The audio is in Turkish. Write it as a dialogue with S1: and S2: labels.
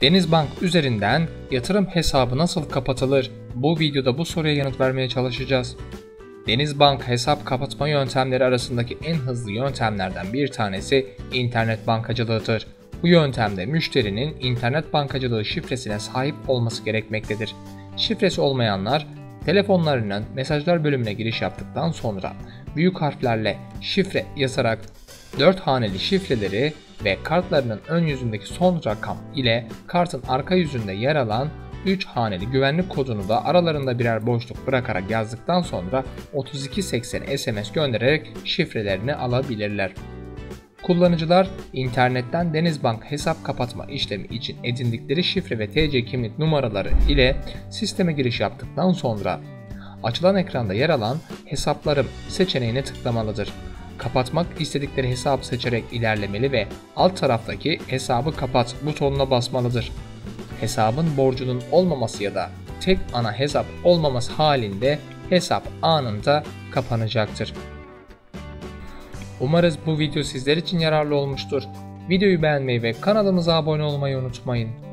S1: Denizbank üzerinden yatırım hesabı nasıl kapatılır? Bu videoda bu soruya yanıt vermeye çalışacağız. Denizbank hesap kapatma yöntemleri arasındaki en hızlı yöntemlerden bir tanesi internet bankacılığıdır. Bu yöntemde müşterinin internet bankacılığı şifresine sahip olması gerekmektedir. Şifresi olmayanlar telefonlarının mesajlar bölümüne giriş yaptıktan sonra büyük harflerle şifre yazarak 4 haneli şifreleri ve kartlarının ön yüzündeki son rakam ile kartın arka yüzünde yer alan 3 haneli güvenlik kodunu da aralarında birer boşluk bırakarak yazdıktan sonra 3280 SMS göndererek şifrelerini alabilirler. Kullanıcılar internetten Denizbank hesap kapatma işlemi için edindikleri şifre ve TC kimlik numaraları ile sisteme giriş yaptıktan sonra açılan ekranda yer alan hesaplarım seçeneğine tıklamalıdır. Kapatmak istedikleri hesabı seçerek ilerlemeli ve alt taraftaki hesabı kapat butonuna basmalıdır. Hesabın borcunun olmaması ya da tek ana hesap olmaması halinde hesap anında kapanacaktır. Umarız bu video sizler için yararlı olmuştur. Videoyu beğenmeyi ve kanalımıza abone olmayı unutmayın.